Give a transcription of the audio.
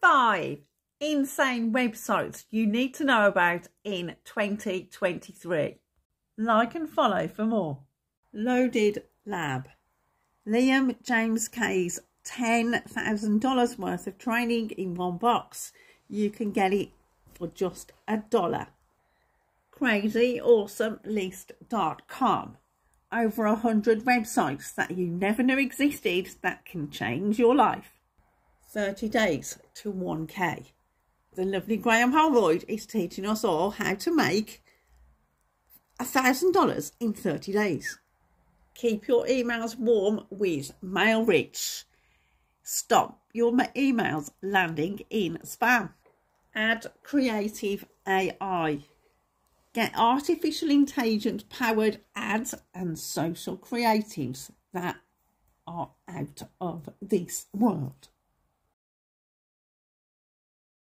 five insane websites you need to know about in 2023. Like and follow for more. Loaded Lab. Liam James Kay's $10,000 worth of training in one box. You can get it for just a dollar. CrazyAwesomeList.com. Over a hundred websites that you never knew existed that can change your life. 30 days to 1k. The lovely Graham Holroyd is teaching us all how to make $1,000 in 30 days. Keep your emails warm with MailRich. Stop your emails landing in spam. Add creative AI. Get artificial intelligence powered ads and social creatives that are out of this world.